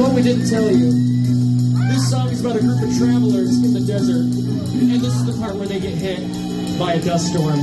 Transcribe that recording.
What we didn't tell you, this song is about a group of travelers in the desert, and this is the part where they get hit by a dust storm.